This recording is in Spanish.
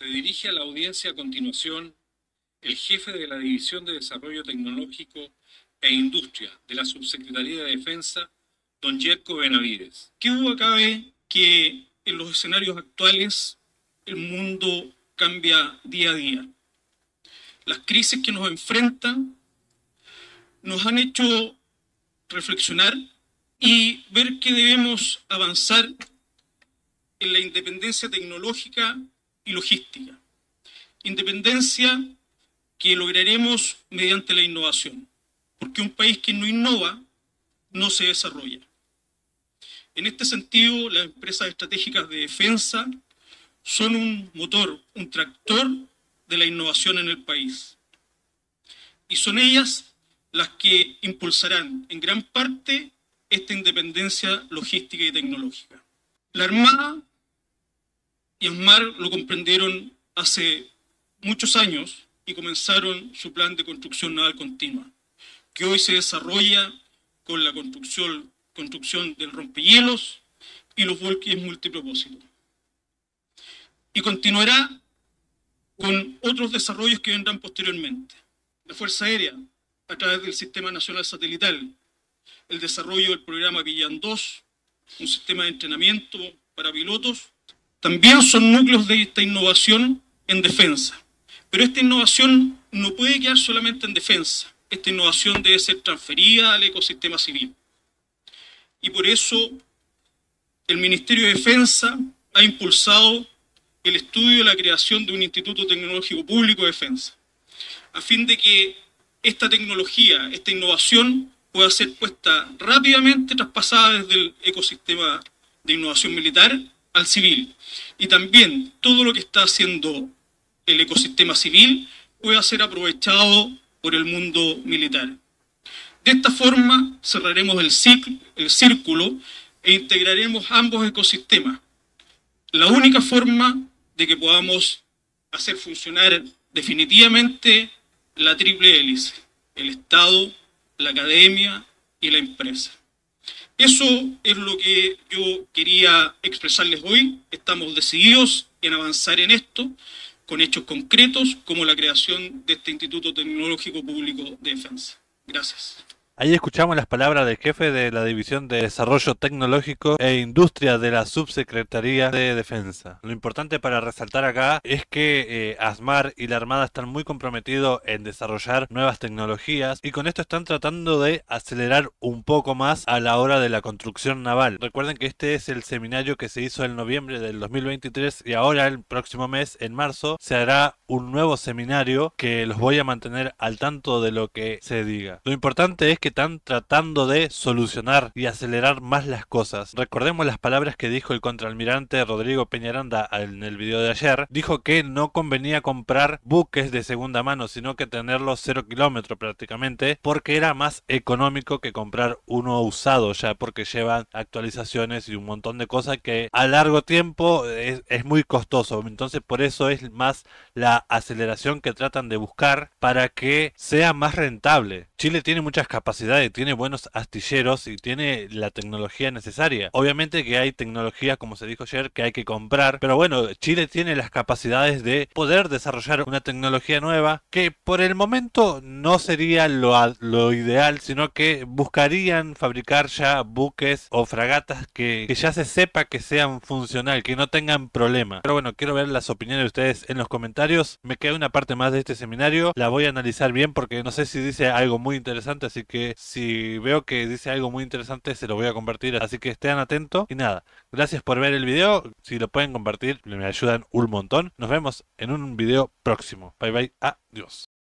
Se dirige a la audiencia a continuación el jefe de la División de Desarrollo Tecnológico e Industria de la Subsecretaría de Defensa, don Jerko Benavides. ¿Qué duda cabe que en los escenarios actuales el mundo cambia día a día? Las crisis que nos enfrentan nos han hecho reflexionar y ver que debemos avanzar en la independencia tecnológica logística. Independencia que lograremos mediante la innovación, porque un país que no innova no se desarrolla. En este sentido, las empresas estratégicas de defensa son un motor, un tractor de la innovación en el país. Y son ellas las que impulsarán en gran parte esta independencia logística y tecnológica. La Armada y ASMAR lo comprendieron hace muchos años y comenzaron su plan de construcción naval continua, que hoy se desarrolla con la construcción, construcción del rompehielos y los buques multipropósitos. Y continuará con otros desarrollos que vendrán posteriormente. La Fuerza Aérea, a través del Sistema Nacional Satelital, el desarrollo del programa Villan 2, un sistema de entrenamiento para pilotos, también son núcleos de esta innovación en defensa. Pero esta innovación no puede quedar solamente en defensa. Esta innovación debe ser transferida al ecosistema civil. Y por eso el Ministerio de Defensa ha impulsado el estudio y la creación de un Instituto Tecnológico Público de Defensa, a fin de que esta tecnología, esta innovación pueda ser puesta rápidamente traspasada desde el ecosistema de innovación militar al civil. Y también todo lo que está haciendo el ecosistema civil pueda ser aprovechado por el mundo militar. De esta forma cerraremos el, ciclo, el círculo e integraremos ambos ecosistemas. La única forma de que podamos hacer funcionar definitivamente la triple hélice, el Estado, la academia y la empresa. Eso es lo que yo quería expresarles hoy. Estamos decididos en avanzar en esto con hechos concretos como la creación de este Instituto Tecnológico Público de Defensa. Gracias. Ahí escuchamos las palabras del jefe de la División de Desarrollo Tecnológico e Industria de la Subsecretaría de Defensa. Lo importante para resaltar acá es que eh, ASMAR y la Armada están muy comprometidos en desarrollar nuevas tecnologías y con esto están tratando de acelerar un poco más a la hora de la construcción naval. Recuerden que este es el seminario que se hizo en noviembre del 2023 y ahora el próximo mes, en marzo, se hará un nuevo seminario que los voy a mantener al tanto de lo que se diga. Lo importante es que están tratando de solucionar y acelerar más las cosas. Recordemos las palabras que dijo el contraalmirante Rodrigo Peñaranda en el video de ayer. Dijo que no convenía comprar buques de segunda mano, sino que tenerlos cero kilómetros prácticamente, porque era más económico que comprar uno usado ya, porque llevan actualizaciones y un montón de cosas que a largo tiempo es, es muy costoso. Entonces por eso es más la aceleración que tratan de buscar para que sea más rentable. Chile tiene muchas capacidades tiene buenos astilleros y tiene la tecnología necesaria. Obviamente que hay tecnología, como se dijo ayer, que hay que comprar, pero bueno, Chile tiene las capacidades de poder desarrollar una tecnología nueva que por el momento no sería lo, ideal, sino que buscarían fabricar ya buques o fragatas que, que ya se sepa que sean funcional, que no tengan problema. Pero bueno, quiero ver las opiniones de ustedes en los comentarios. Me queda una parte más de este seminario, la voy a analizar bien porque no sé si dice algo muy interesante, así si veo que dice algo muy interesante se lo voy a compartir. Así que estén atentos. Y nada, gracias por ver el video. Si lo pueden compartir, me ayudan un montón. Nos vemos en un video próximo. Bye bye. Adiós.